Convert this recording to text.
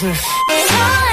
business.